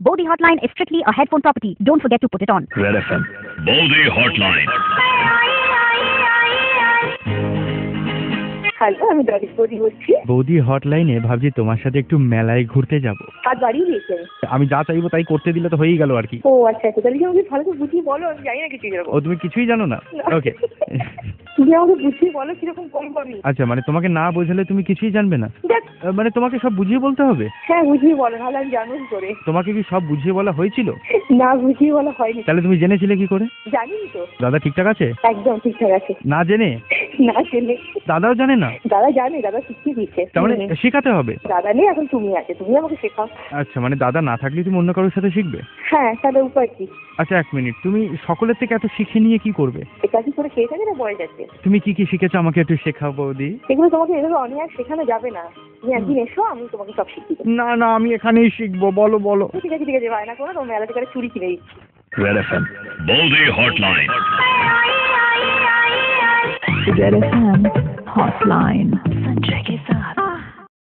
Bodhi Hotline is strictly a headphone property. Don't forget to put it on. Red FM. Baldy Hotline. Hello আমি দরিদ্রী বলছি। বৌদি হটলাইনে ভাবছি তোমার সাথে একটু মেলায় ঘুরতে যাব। কাজ বাড়িয়ে দিয়েছেন আমি যা চাইব তাই করতে দিলে তো হয়েই গেল আর কি। ও আচ্ছা আচ্ছা। তাহলে কি আমাকে ভালো করে বুঝিয়ে বলো? আমি জানি না কিছু ও তুমি কিছুই জানো না? ওকে তুমি আমাকে বুঝিয়ে বলো কীরকম আমি আচ্ছা মানে তোমাকে না বোঝালে তুমি কিছুই জানবে না? দেখ, মানে তোমাকে সব বুঝিয়ে বলতে হবে? হ্যাঁ বুঝিয়ে বলো তাহলে আমি জানব কি করে। তোমাকে কি সব বুঝিয়ে বলা হয়েছিল? না বুঝিয়ে বলা হয়নি। তাহলে তুমি জেনেছিলে কি করে? জানি তো। দাদা ঠিকঠাক আছে? একদম ঠিকঠাক আছে। না জেনে? না জেনে। দাদাও জানে না? দাদা জানে দাদা শিখিয়ে দিচ্ছে। তার মানে শেখাতে হবে? দাদা নেই এখন তুমি আছে তুমি আমাকে শেখাও। আচ্ছা মানে দাদা না থাকলে তুমি অন্য কারোর সাথে শিখবে? হ্যাঁ তাহলে উপায় কি? আচ্ছা এক মিনিট। তুমি সকলের থেকে এত শিখে নিয়ে কি করবে? এটা কি করে শেখা না বয়স আছে তুমি কি কি শিখেছো আমাকে একটু শেখাও বৌদি। এগুলো তোমাকে এভাবে অনেক শেখানো যাবে না। তুমি একদিন এসো আমি তোমাকে সব শিখিয়ে না না আমি এখানেই শিখব বলো বলো। ঠিক আছে ঠিক আছে বায়না করো তোমার মেলা থেকে চুড়ি কিনে দিচ্ছি। Red FM. Baldy Hotline. ZFM hotline.